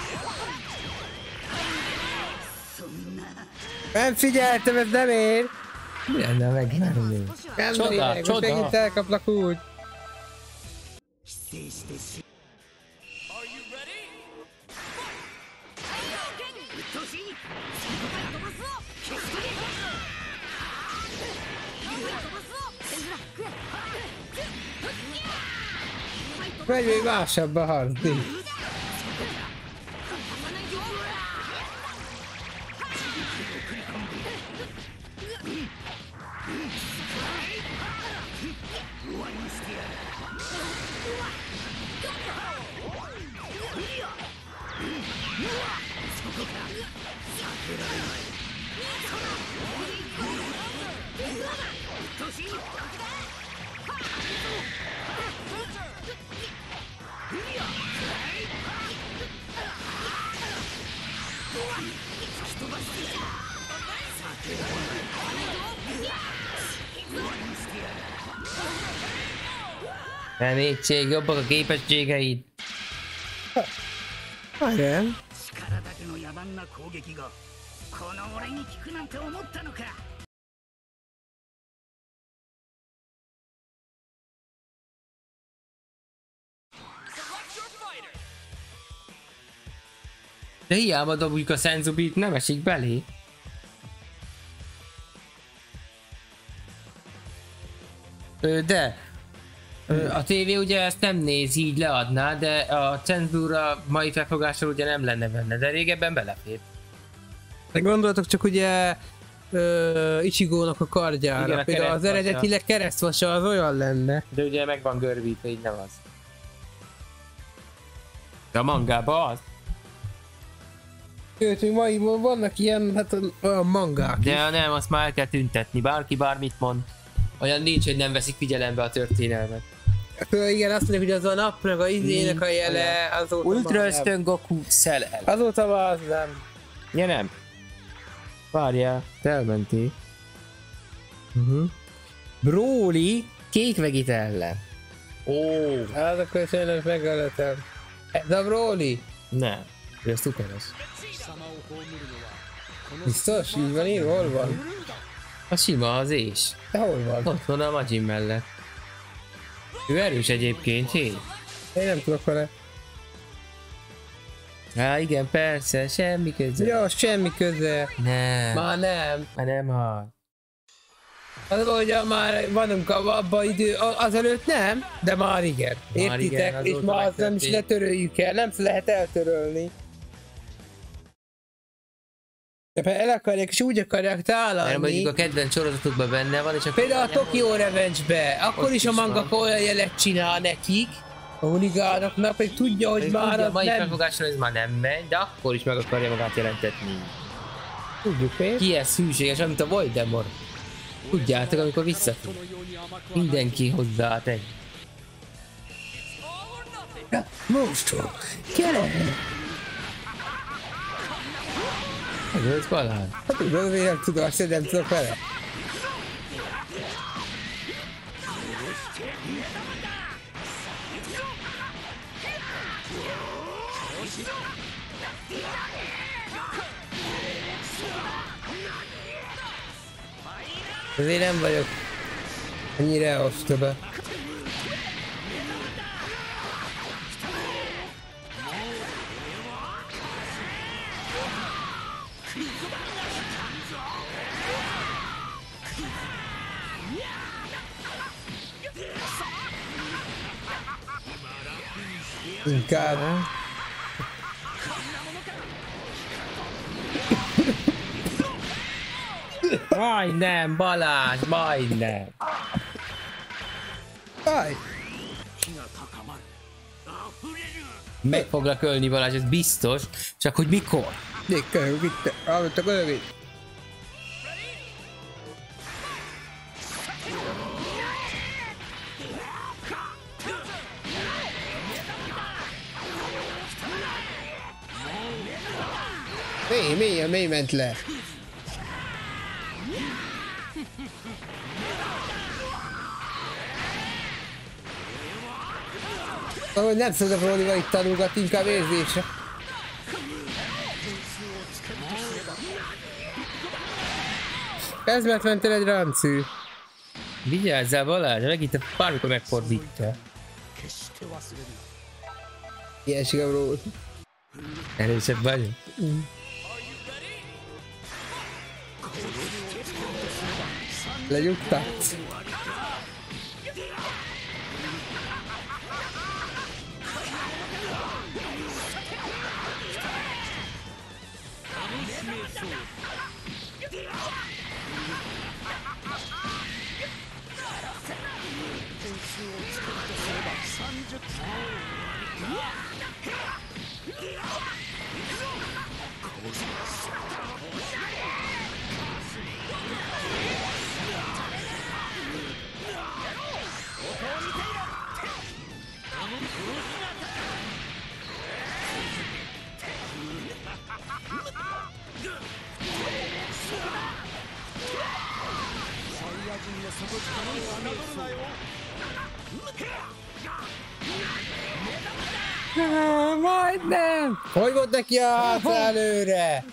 Nem figyeltem, ez nem ér! Mi lenne megvenni? Nem Csoda, most csoda. megint elkaplak úgy. Megy még másabb Reménység, jobbak a képességeid. Várjál. 力だけの野蛮な攻撃がこの俺に効くなんて思ったのか Select your fighter. De hiába dobjuk a Senzubit, nem esik belé. Ö, de ö, a tévé ugye ezt nem néz, így leadná, de a cenzúra mai felfogással ugye nem lenne benne, de régebben belefér. De gondoltok csak ugye ö, Ichigónak a kardjára. Igen, a Például az eredetileg keresztvasa az olyan lenne. De ugye meg van görbítve, így nem az. De a mangában az. Sőt, még mai vannak ilyen, hát olyan mangák. De nem, azt már el kell tüntetni, bárki bármit mond. Olyan nincs, hogy nem veszik figyelembe a történelmet. Igen, azt mondják, hogy az a napnak a izének a jele, azóta Ultra ösztön Goku Cell el. Azóta már az nem. Ja nem. Várjál, te elmentél. Uh-huh. Broly kék vegit ellen. Ó, Hát akkor sajnos megölöttem. Ez a Broly? nem. Ő ez szuperes. Biztos? Így van írva? Hol van? A sima az és. De hol van? Ott van a Majin mellett. Ő erős egyébként, hé? Én nem tudok vele. Á, igen, persze, semmi köze. Ja, semmi köze. Nem, Már nem. már nem hal. Az, hogy már vanunk abban idő, azelőtt nem, de már igen. Már Értitek? igen, és ma azt nem is letöröljük el, nem lehet eltörölni. De el akarják, és úgy akarják Mert tálalni. mondjuk a kedvenc sorozatokban benne van, és akkor... Például a Tokyo Revenge-be, akkor is a is manga van. olyan jelet csinál nekik, a huligánoknak, pedig tudja, hogy már Tudja, a az mai nem felfogáson ez már nem megy, de akkor is meg akarja magát jelentetni. tudjuk miért. Ki ez hűséges, amit a Voldemort. Tudjátok, amikor visszatér. Mindenki hozzá tegy. Monstrum, gyere! Az Balázs. Hát tudod, hogy nem tudom, azt nem tudok vele. Azért nem vagyok ennyire ostoba. Inkább. Majdnem, Balázs, majdnem. Aj! Meg foglak ölni Balázs, ez biztos. Csak hogy mikor? Kölyök itt, amit a Mély, mély, mély ment le. Ahogy nem szokott rólival itt tanulgatni, inkább érzése. Ez mert mentél egy rancű. Vigyázzál Balázs, megint a bármikor megfordítja. Ilyeség a. Erősebb vagyok. Legyugtatsz. Ah, majdnem! Hogy volt neki a hátra előre?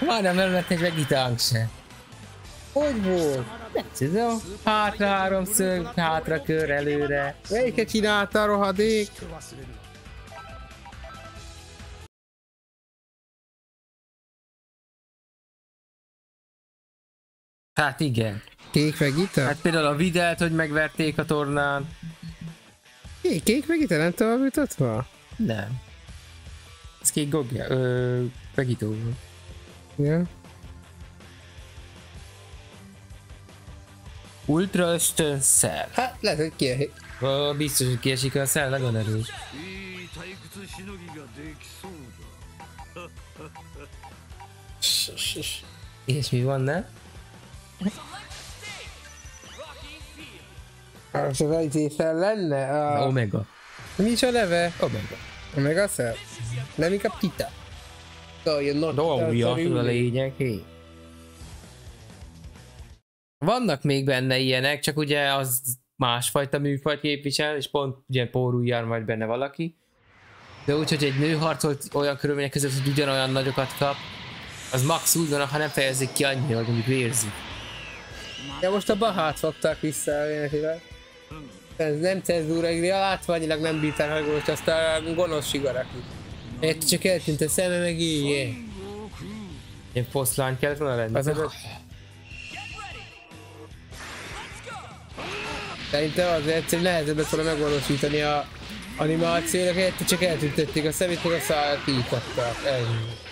Majdnem nem lett egy vegitánk se. Hogy volt? Tudom, hátra háromszög, hátra kör előre. Melyiket csinálta a rohadék? Hát igen. Kék vegita? Hát például a videlt, hogy megverték a tornán. Kék, kék vegita nem tovább jutatva? Nem. Ez kék gogja, ö, vegitó. Ja. Ultra ösztön szel. Hát lehet, hogy kiesik. Oh, biztos, hogy kiesik a szel, nagyon erős. És mi van, ne? Az az egyészen lenne? A... Omega. Mi is a neve? Omega. Omega Cell? Nem inkább Tita? Tudod a lény. lényeg, hé. Vannak még benne ilyenek, csak ugye az másfajta műfajt képvisel, és pont ugye pórujján vagy benne valaki. De úgy, hogy egy nő harcolt olyan körülmények között, hogy ugyanolyan nagyokat kap, az max úgy van, ha nem fejezik ki annyira, hogy mondjuk vérzik. Ja most a Bahát fogták vissza elméletileg. Ez nem cenzúra, igri, látványilag nem bírtál azt a gonosz sigaraki. Érted, csak eltűnt a szeme, meg így. Ilyen foszlány kellett volna lenni. Az a... Szerintem az egyszerűen nehezebb lett volna megvalósítani a animációnak, érted, csak eltüntették a szemét, meg a száját kiítatták. Ennyi.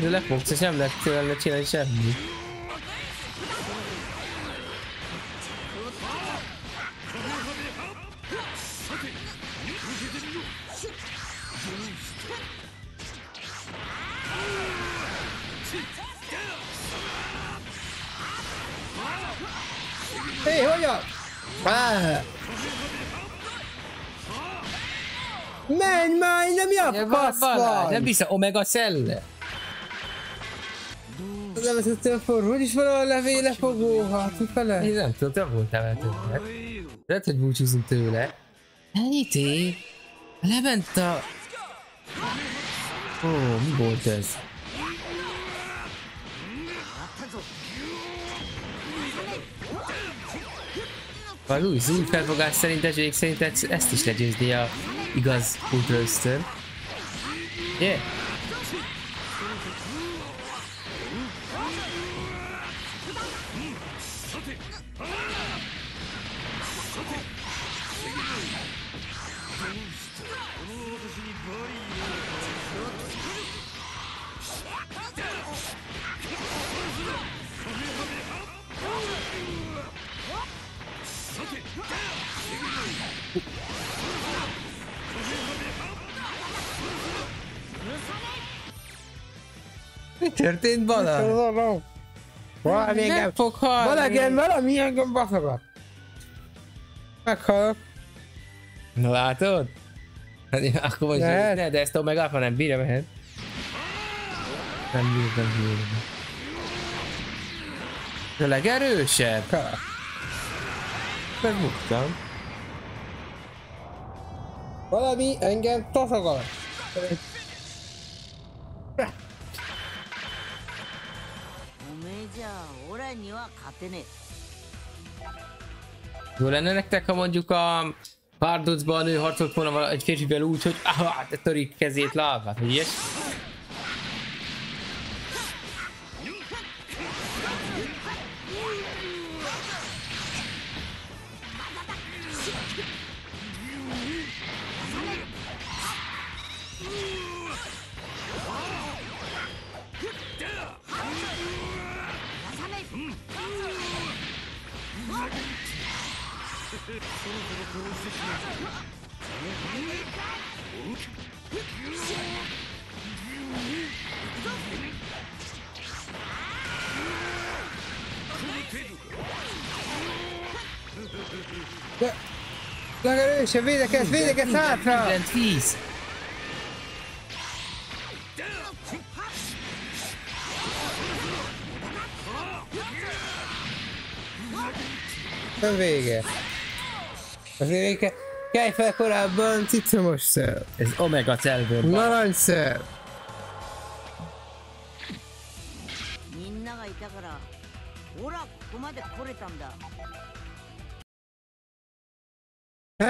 De lefogsz, és nem lehet tőle csinálni semmit. Hé, hey, hogyan? Ah. Menj már, nem jobb fasz Nem vagy! vissza, Omega Cell. A forró, hogy is van a levél lefogó, hát mi fele? Én nem tudom, te voltál vele többet. Lehet, hogy búcsúzunk tőle. Ennyit ér? Lement a... Ó, mi volt ez? Vagy új, új felfogás szerint Ezsék szerint ezt is legyőzni a igaz ultra ösztön. Yeah. Történt? Valami engem... Nem fog halni. Valaki valami engem baszogat. Meghalok. Na látod? Hát, ja, akkor most ne, de ezt a meg nem bírja, mehet. Nem bír, nem bír. A legerősebb? Ha. Megbuktam. Valami engem taszogat. オラには勝てね Jó lenne nektek, ha mondjuk a Párducban a nő harcolt volna vala- egy férfivel úgy, hogy ah, de törik kezét lábát, hogy Ilyes. Legerősebb, védekezz, védekezz hátra! Mindent víz! Nem vége. Az vége. Kelj fel korábban, citromos szer. Ez Omega Cellből. Narancsszer.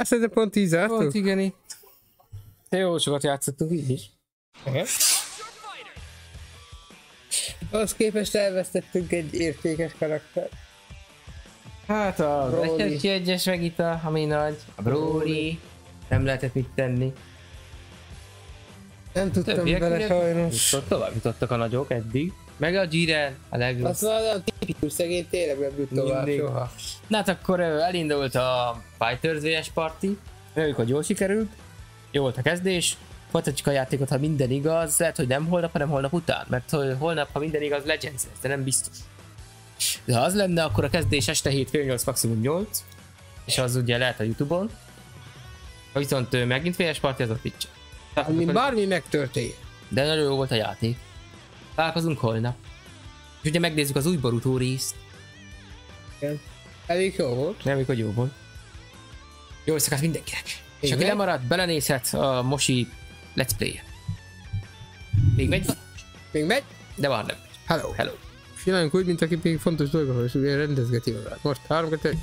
Hát szerintem pont 10 Volt ártuk. igen itt. Jó sokat játszottunk így is. Ahhoz képest elvesztettünk egy értékes karakter. Hát a Broly. egyes meg itt a, ami nagy, a Broly. Nem lehetett mit tenni. Nem tudtam Többiek vele ugye sajnos. jutott- Tovább jutottak a nagyok eddig. Meg a Jiren, a legrossz. Azt van a tipikus szegény tényleg nem jut tovább Mindig. soha. Na hát akkor elindult a Fighters VS Party. Reméljük, hogy jól sikerült. Jó volt a kezdés. folytatjuk a játékot, ha minden igaz. Lehet, hogy nem holnap, hanem holnap után. Mert hogy holnap, ha minden igaz, Legends lesz, de nem biztos. De ha az lenne, akkor a kezdés este 7 fél 8, maximum 8. És az ugye lehet a Youtube-on. Viszont megint VS Party, az a twitch Ami bármi megtörténjen. De nagyon jó volt a játék. Találkozunk holnap. És ugye megnézzük az új Boruto részt. Igen. Elég jó volt. Nem, hogy jó volt. Jó éjszakát mindenkinek. És aki Igen. lemaradt, belenézhet a Mosi Let's play Még megy? Még megy? De már nem. Hello. Hello. Csináljunk úgy, mint aki még fontos és ugye rendezgeti magát. Most 3 2